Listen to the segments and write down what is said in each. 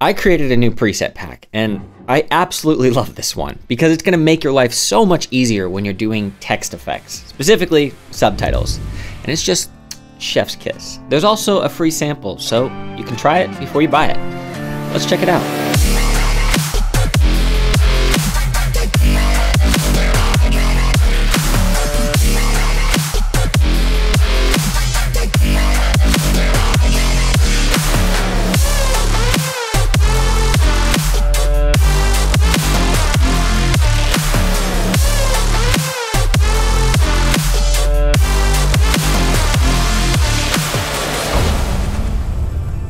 I created a new preset pack and I absolutely love this one because it's gonna make your life so much easier when you're doing text effects, specifically subtitles. And it's just chef's kiss. There's also a free sample, so you can try it before you buy it. Let's check it out.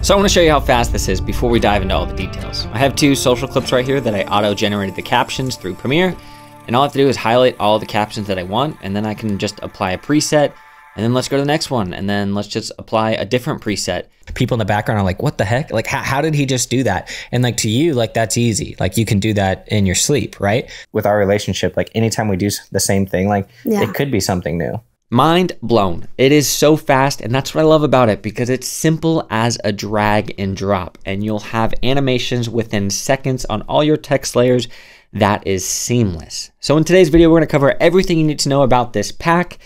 So I want to show you how fast this is before we dive into all the details. I have two social clips right here that I auto-generated the captions through Premiere, and all I have to do is highlight all the captions that I want, and then I can just apply a preset, and then let's go to the next one, and then let's just apply a different preset. People in the background are like, what the heck? Like, how, how did he just do that? And like to you, like that's easy. Like you can do that in your sleep, right? With our relationship, like anytime we do the same thing, like yeah. it could be something new. Mind blown. It is so fast, and that's what I love about it because it's simple as a drag and drop, and you'll have animations within seconds on all your text layers. That is seamless. So, in today's video, we're going to cover everything you need to know about this pack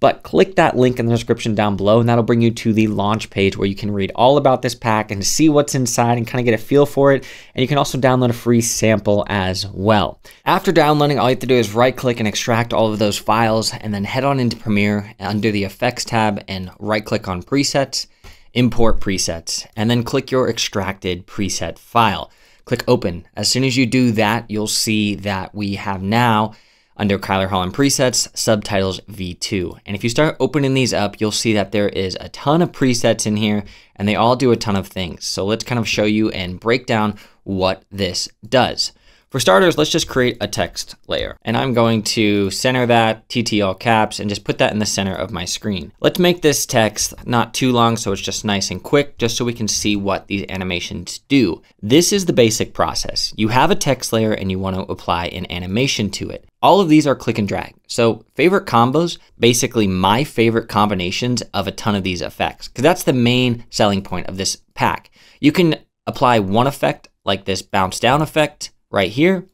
but click that link in the description down below and that'll bring you to the launch page where you can read all about this pack and see what's inside and kind of get a feel for it. And you can also download a free sample as well. After downloading, all you have to do is right click and extract all of those files and then head on into Premiere under the effects tab and right click on presets, import presets, and then click your extracted preset file. Click open. As soon as you do that, you'll see that we have now under Kyler Holland presets, subtitles V2. And if you start opening these up, you'll see that there is a ton of presets in here and they all do a ton of things. So let's kind of show you and break down what this does. For starters, let's just create a text layer. And I'm going to center that, TT all caps, and just put that in the center of my screen. Let's make this text not too long so it's just nice and quick, just so we can see what these animations do. This is the basic process. You have a text layer and you want to apply an animation to it. All of these are click and drag. So favorite combos, basically my favorite combinations of a ton of these effects, because that's the main selling point of this pack. You can apply one effect like this bounce down effect, right here.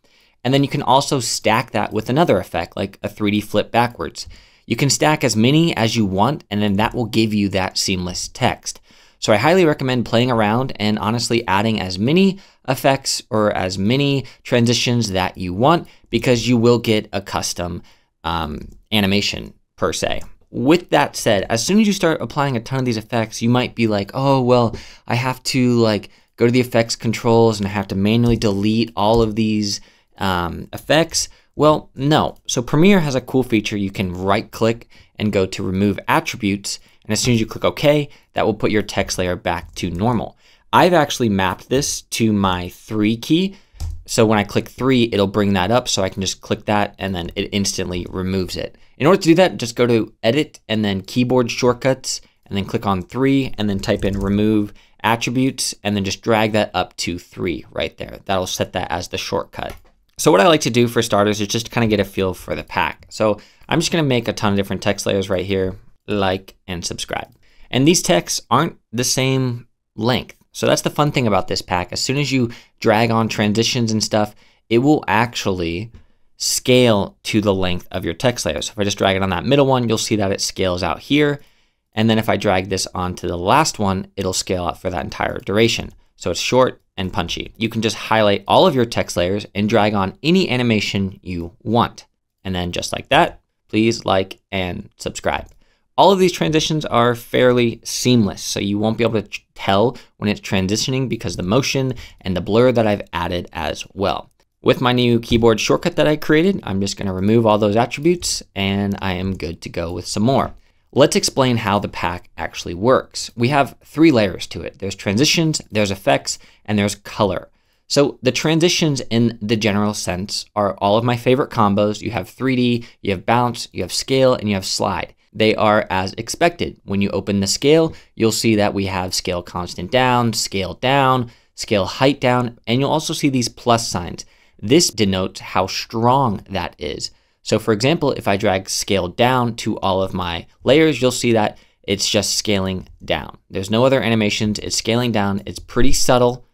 And then you can also stack that with another effect, like a 3D flip backwards. You can stack as many as you want, and then that will give you that seamless text. So I highly recommend playing around and honestly adding as many effects or as many transitions that you want because you will get a custom um, animation per se. With that said, as soon as you start applying a ton of these effects, you might be like, oh, well, I have to like go to the effects controls and have to manually delete all of these um, effects? Well, no. So Premiere has a cool feature. You can right click and go to remove attributes. And as soon as you click OK, that will put your text layer back to normal. I've actually mapped this to my three key. So when I click three, it'll bring that up. So I can just click that and then it instantly removes it. In order to do that, just go to edit and then keyboard shortcuts and then click on three and then type in remove attributes and then just drag that up to three right there. That'll set that as the shortcut. So what I like to do for starters is just kind of get a feel for the pack. So I'm just going to make a ton of different text layers right here, like and subscribe. And these texts aren't the same length. So that's the fun thing about this pack. As soon as you drag on transitions and stuff, it will actually scale to the length of your text layer. So if I just drag it on that middle one, you'll see that it scales out here. And then if I drag this onto the last one, it'll scale out for that entire duration. So it's short and punchy. You can just highlight all of your text layers and drag on any animation you want. And then just like that, please like and subscribe. All of these transitions are fairly seamless, so you won't be able to tell when it's transitioning because the motion and the blur that I've added as well. With my new keyboard shortcut that I created, I'm just going to remove all those attributes and I am good to go with some more. Let's explain how the pack actually works. We have three layers to it. There's transitions, there's effects, and there's color. So the transitions in the general sense are all of my favorite combos. You have 3D, you have bounce, you have scale, and you have slide. They are as expected. When you open the scale, you'll see that we have scale constant down, scale down, scale height down, and you'll also see these plus signs. This denotes how strong that is. So for example, if I drag scale down to all of my layers, you'll see that it's just scaling down. There's no other animations, it's scaling down, it's pretty subtle,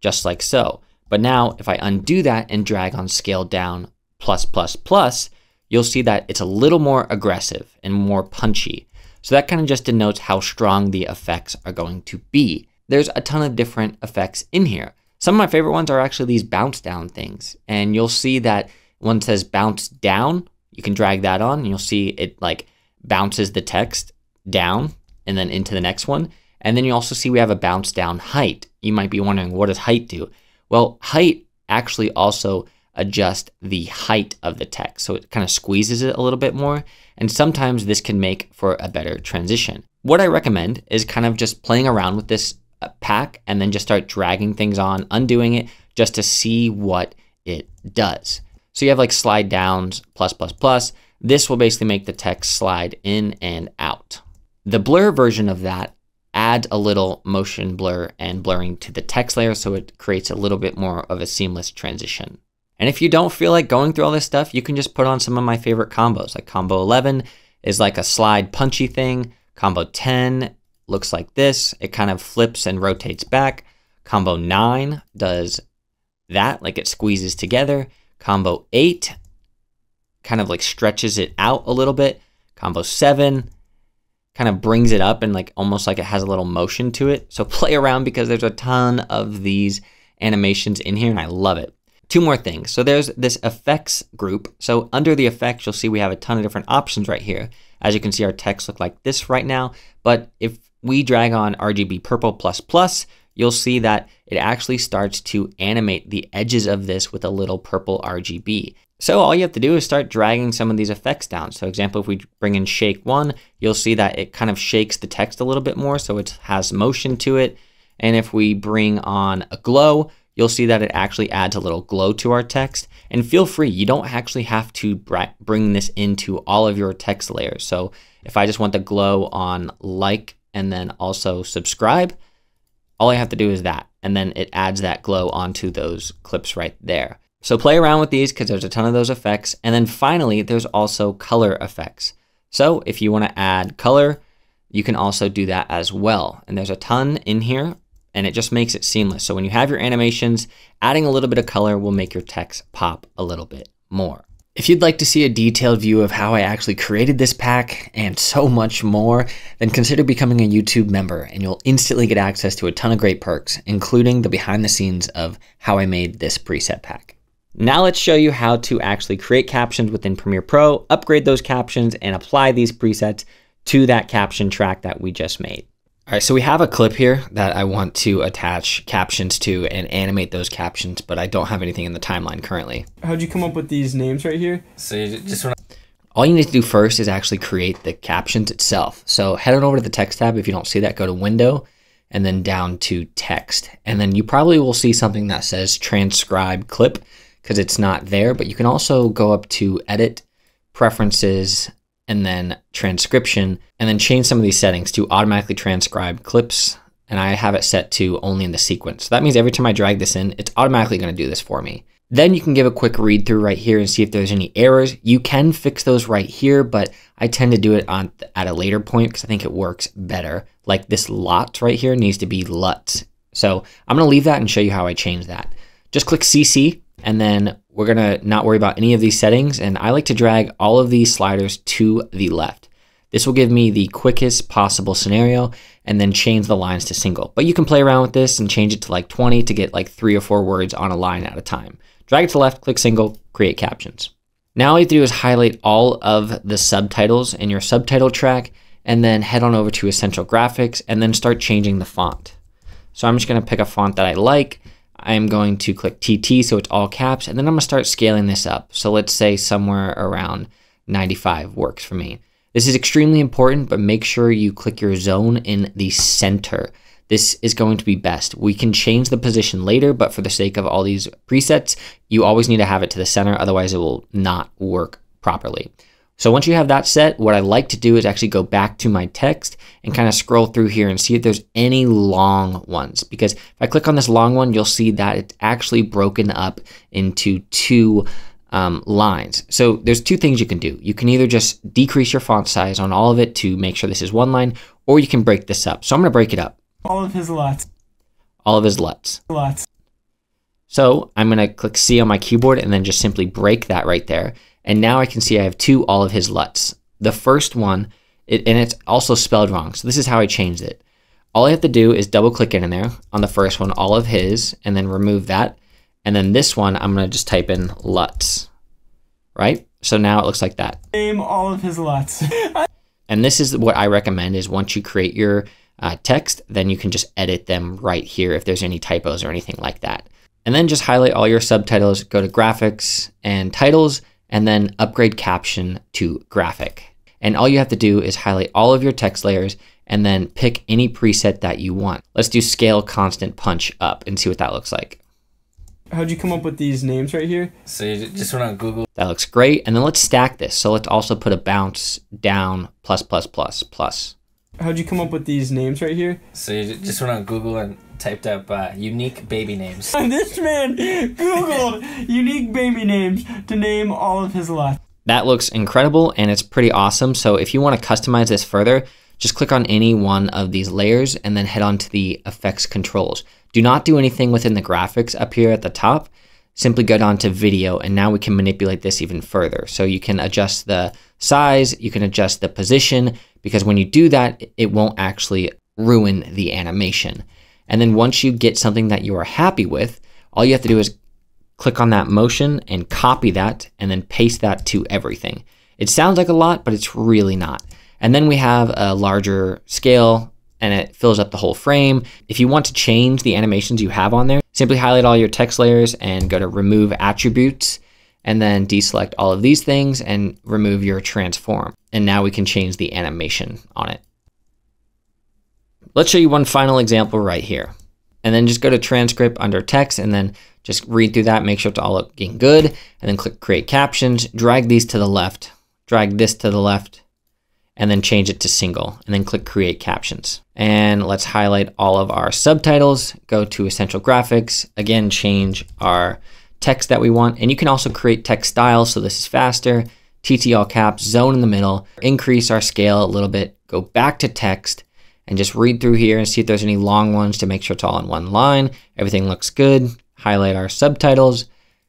just like so. But now if I undo that and drag on scale down plus plus plus, you'll see that it's a little more aggressive and more punchy. So that kind of just denotes how strong the effects are going to be. There's a ton of different effects in here. Some of my favorite ones are actually these bounce down things. And you'll see that one says bounce down. You can drag that on and you'll see it like bounces the text down and then into the next one. And then you also see we have a bounce down height. You might be wondering, what does height do? Well, height actually also adjusts the height of the text. So it kind of squeezes it a little bit more. And sometimes this can make for a better transition. What I recommend is kind of just playing around with this uh, pack and then just start dragging things on, undoing it just to see what it does. So you have like slide downs, plus, plus, plus. This will basically make the text slide in and out. The blur version of that adds a little motion blur and blurring to the text layer so it creates a little bit more of a seamless transition. And if you don't feel like going through all this stuff, you can just put on some of my favorite combos. Like combo 11 is like a slide punchy thing. Combo 10 looks like this. It kind of flips and rotates back. Combo 9 does that, like it squeezes together. Combo 8 kind of like stretches it out a little bit. Combo 7 kind of brings it up and like almost like it has a little motion to it. So play around because there's a ton of these animations in here and I love it. Two more things. So there's this effects group. So under the effects, you'll see we have a ton of different options right here. As you can see, our text look like this right now. But if we drag on RGB purple plus plus, you'll see that it actually starts to animate the edges of this with a little purple RGB. So all you have to do is start dragging some of these effects down. So example, if we bring in shake one, you'll see that it kind of shakes the text a little bit more. So it has motion to it. And if we bring on a glow, you'll see that it actually adds a little glow to our text. And feel free, you don't actually have to bring this into all of your text layers. So if I just want the glow on like and then also subscribe, all I have to do is that. And then it adds that glow onto those clips right there. So play around with these because there's a ton of those effects. And then finally, there's also color effects. So if you want to add color, you can also do that as well. And there's a ton in here and it just makes it seamless. So when you have your animations, adding a little bit of color will make your text pop a little bit more. If you'd like to see a detailed view of how I actually created this pack and so much more, then consider becoming a YouTube member and you'll instantly get access to a ton of great perks, including the behind the scenes of how I made this preset pack. Now let's show you how to actually create captions within Premiere Pro, upgrade those captions, and apply these presets to that caption track that we just made. All right, so we have a clip here that I want to attach captions to and animate those captions, but I don't have anything in the timeline currently. How'd you come up with these names right here? So you just want all you need to do first is actually create the captions itself. So head on over to the text tab. If you don't see that, go to window and then down to text. And then you probably will see something that says transcribe clip because it's not there, but you can also go up to edit, preferences, and then transcription, and then change some of these settings to automatically transcribe clips. And I have it set to only in the sequence. So that means every time I drag this in, it's automatically going to do this for me. Then you can give a quick read through right here and see if there's any errors. You can fix those right here, but I tend to do it on at a later point because I think it works better. Like this lot right here needs to be LUT. So I'm going to leave that and show you how I change that. Just click CC and then we're gonna not worry about any of these settings. And I like to drag all of these sliders to the left. This will give me the quickest possible scenario and then change the lines to single. But you can play around with this and change it to like 20 to get like three or four words on a line at a time. Drag it to left, click single, create captions. Now all you have to do is highlight all of the subtitles in your subtitle track and then head on over to Essential Graphics and then start changing the font. So I'm just gonna pick a font that I like I'm going to click TT so it's all caps, and then I'm gonna start scaling this up. So let's say somewhere around 95 works for me. This is extremely important, but make sure you click your zone in the center. This is going to be best. We can change the position later, but for the sake of all these presets, you always need to have it to the center, otherwise it will not work properly. So once you have that set, what I like to do is actually go back to my text and kind of scroll through here and see if there's any long ones. Because if I click on this long one, you'll see that it's actually broken up into two um, lines. So there's two things you can do. You can either just decrease your font size on all of it to make sure this is one line, or you can break this up. So I'm going to break it up. All of his lots. All of his LUTs. Lots. So I'm going to click C on my keyboard and then just simply break that right there. And now I can see I have two all of his LUTs. The first one, it, and it's also spelled wrong. So this is how I changed it. All I have to do is double click in there on the first one, all of his, and then remove that. And then this one, I'm going to just type in LUTs, right? So now it looks like that. Name all of his LUTs. and this is what I recommend is once you create your uh, text, then you can just edit them right here if there's any typos or anything like that. And then just highlight all your subtitles, go to graphics and titles, and then upgrade caption to graphic. And all you have to do is highlight all of your text layers and then pick any preset that you want. Let's do scale constant punch up and see what that looks like. How'd you come up with these names right here? So you just went on Google. That looks great. And then let's stack this. So let's also put a bounce down plus plus plus plus. How'd you come up with these names right here? So you just went on Google and typed up uh, unique baby names. this man Googled unique baby names to name all of his LUTs. That looks incredible and it's pretty awesome. So if you want to customize this further, just click on any one of these layers and then head on to the effects controls. Do not do anything within the graphics up here at the top. Simply go down to video and now we can manipulate this even further. So you can adjust the size, you can adjust the position, because when you do that, it won't actually ruin the animation. And then once you get something that you are happy with, all you have to do is click on that motion and copy that and then paste that to everything. It sounds like a lot, but it's really not. And then we have a larger scale and it fills up the whole frame. If you want to change the animations you have on there, simply highlight all your text layers and go to remove attributes and then deselect all of these things and remove your transform. And now we can change the animation on it. Let's show you one final example right here. And then just go to transcript under text and then just read through that, make sure it's all looking good, and then click create captions, drag these to the left, drag this to the left, and then change it to single, and then click create captions. And let's highlight all of our subtitles, go to essential graphics, again, change our text that we want. And you can also create text styles, so this is faster, TT all caps, zone in the middle, increase our scale a little bit, go back to text, and just read through here and see if there's any long ones to make sure it's all in one line. Everything looks good. Highlight our subtitles,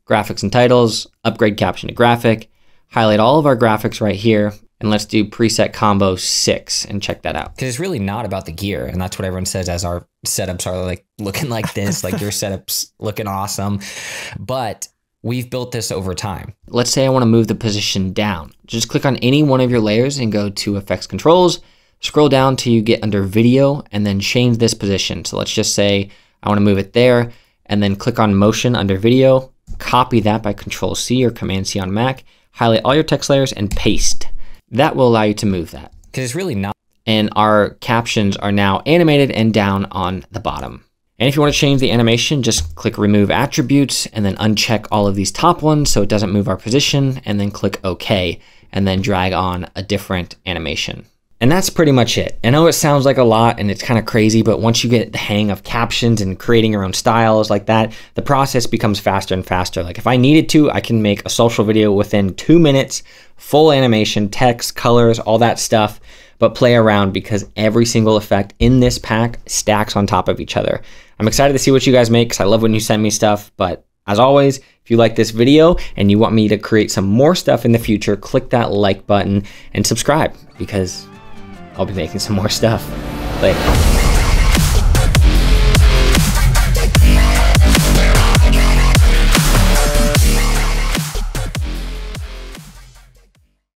graphics and titles, upgrade caption to graphic, highlight all of our graphics right here, and let's do preset combo six and check that out. Because it's really not about the gear. And that's what everyone says as our setups are like looking like this, like your setups looking awesome. But we've built this over time. Let's say I want to move the position down. Just click on any one of your layers and go to effects controls, Scroll down till you get under video and then change this position. So let's just say I want to move it there and then click on motion under video, copy that by control C or command C on Mac, highlight all your text layers and paste. That will allow you to move that. Because it's really not. And our captions are now animated and down on the bottom. And if you want to change the animation, just click remove attributes and then uncheck all of these top ones so it doesn't move our position and then click OK and then drag on a different animation. And that's pretty much it. I know it sounds like a lot and it's kind of crazy, but once you get the hang of captions and creating your own styles like that, the process becomes faster and faster. Like if I needed to, I can make a social video within two minutes, full animation, text, colors, all that stuff, but play around because every single effect in this pack stacks on top of each other. I'm excited to see what you guys make because I love when you send me stuff, but as always, if you like this video and you want me to create some more stuff in the future, click that like button and subscribe because I'll be making some more stuff. Later.